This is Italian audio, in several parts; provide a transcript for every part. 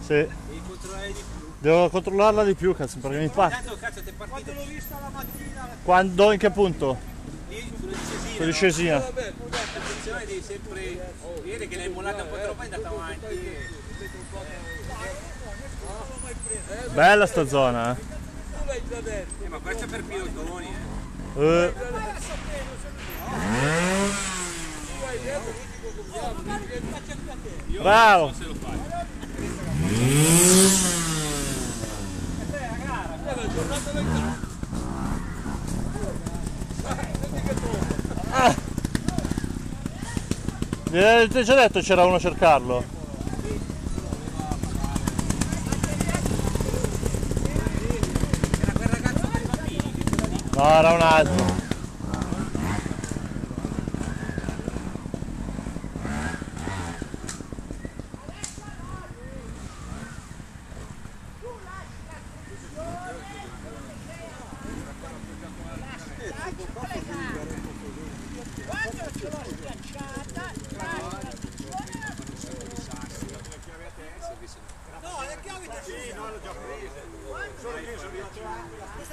Sì. Devi controllare di più. Devo controllarla di più, cazzo, perché mi fa. Quando l'ho vista la mattina, Quando? In che punto? lì sulla discesina. Sulla discesina. Attenzione devi sempre vedere che l'hai mollata un po' troppo è andata avanti. Bella sta zona, tu l'hai già detto. Eh, ma questo è per pilotoni, eh. eh. eh. Bravo! Lo fai. Gli avete già detto c'era uno a cercarlo? No, era un altro.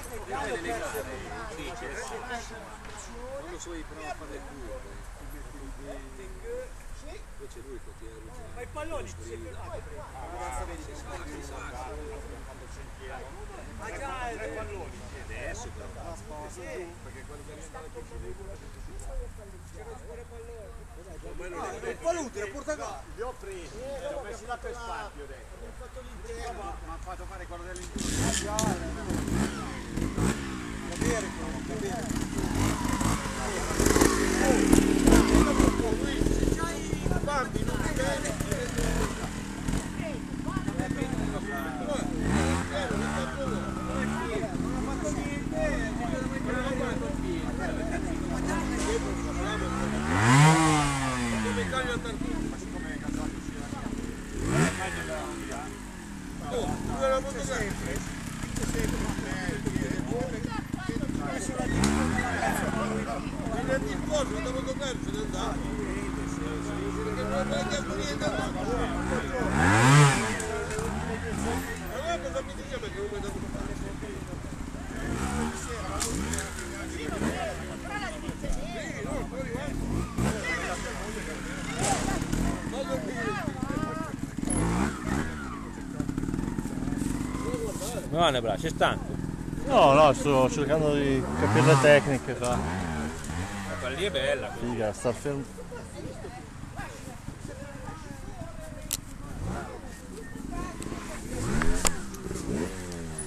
L'ho già presa. Non lo so, io provo a fare le curve. Invece lui continua a Ma i palloni ci sei fermato prima. Ah già, i palloni. Adesso però. Il palute, le porta qua. Li ho presi, li ho messi là per adesso. Ma ha fatto fare Agora. No, ne bravo, sei stanco. No, no, sto cercando di capire le tecniche qua. Quella lì è bella. Figa, star fermo.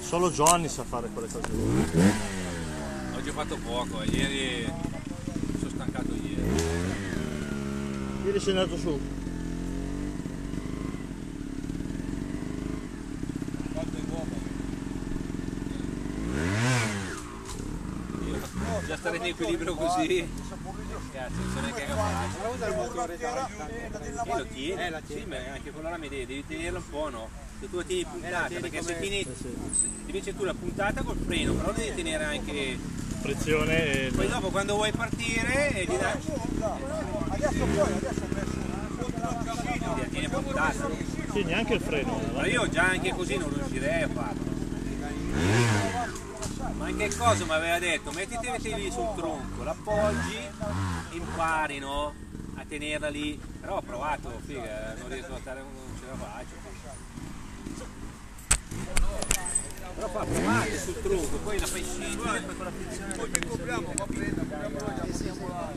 Solo Johnny sa fare quelle cose. Oggi ho fatto poco, eh. ieri sono stancato ieri. Ieri sei andato su. Già stare in equilibrio così. Cazzo, non neanche che lo tieni, eh, la tieni, ma anche con la lama devi, devi tenerla un po', no? Se tu la tieni puntata, perché se tieni invece tu la puntata col freno, però devi tenere anche. Frizione e... Poi dopo quando vuoi partire e gli dai. Adesso poi, adesso tieni puntata. Sì, neanche il freno. Ma io già anche così non riuscirei a farlo. Ma in che cosa mi aveva detto? Mettiti lì sul tronco, l'appoggi, impari no? a tenerla lì. Però ho provato, figa, non riesco a stare, non ce la faccio. Però fa provate sul tronco, poi la fai scendere, poi con la frizione. Poi che copriamo, va bene, copriamo la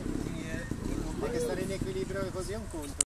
Perché stare in equilibrio così è un conto.